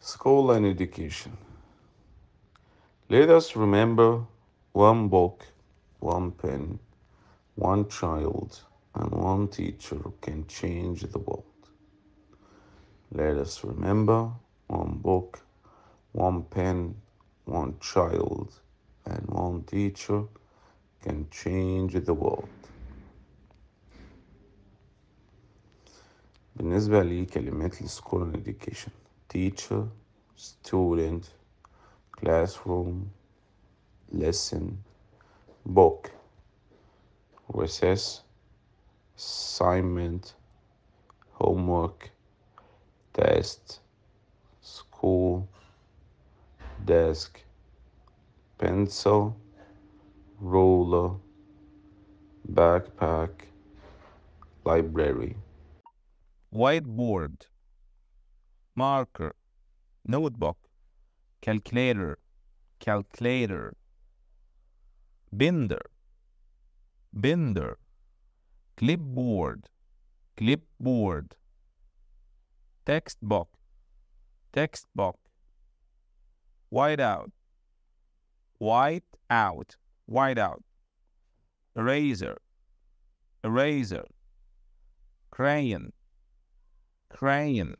School and education. Let us remember one book, one pen, one child, and one teacher can change the world. Let us remember one book, one pen, one child, and one teacher can change the world. بالنسبة لي كلمات السكول and education teacher student classroom lesson book recess assignment homework test school desk pencil ruler backpack library. Whiteboard, marker, notebook, calculator, calculator, binder, binder, clipboard, clipboard, textbook, textbook, whiteout, whiteout, whiteout, eraser, eraser, crayon, crayon